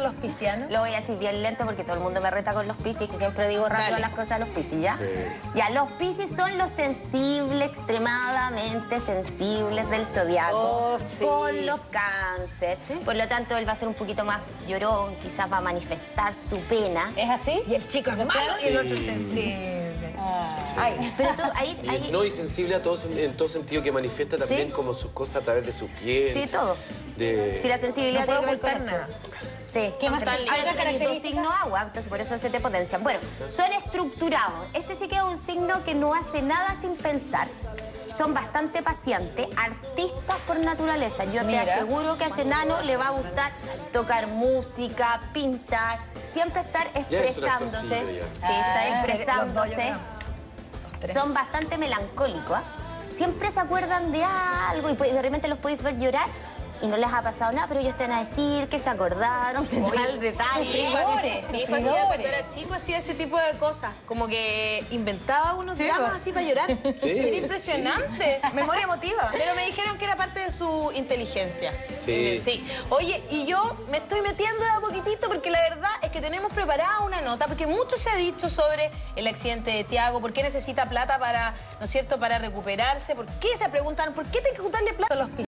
los piscianos? Lo voy a decir bien lento porque todo el mundo me reta con los piscis, que siempre digo rápido Dale. las cosas a los piscis, ¿ya? Ya, los piscis son los sensibles, extremadamente sensibles del zodiaco. Oh, sí. Con los cáncer. Por lo tanto, él va a ser un poquito más llorón, quizás va a manifestar su pena. ¿Es así? Y el chico es malo y el otro es sensible. Ay, Pero tú, ahí, Y, ahí- no, y sensible a todo, en todo sentido que manifiesta también Sí. como sus cosas a través de su piel. Sí, todo. De... Si la sensibilidad No tiene que ver eso. Sí. ¿Qué más lindo? ¿Otra característica? signo agua, entonces por eso se te potencian. Bueno, son estructurados. Este sí que es un signo que no hace nada sin pensar. Son bastante pacientes, artistas por naturaleza. Yo Mira. te aseguro que a ese nano le va a gustar tocar música, pintar, siempre estar expresándose. Sí, estar Ah, expresándose. Son bastante melancólicos. ¿ah? Siempre se acuerdan de algo y pues, de repente los podéis ver llorar y no les ha pasado nada, pero ellos te van a decir que se acordaron, que tal detalle. Sufridores, Sí, fue así de cuando era chico, hacía ese tipo de cosas. Como que inventaba unos dramas así para llorar. Sí, Era impresionante. memoria emotiva. Pero me dijeron que era parte de su inteligencia. Sí. Sí. Oye, y yo me estoy metiendo de a poquitito porque la verdad es que tenemos preparada una nota, porque mucho se ha dicho sobre el accidente de Tiago, por qué necesita plata para, ¿no es cierto?, para recuperarse. ¿Por qué se preguntan, por qué tiene que juntarle plata? Los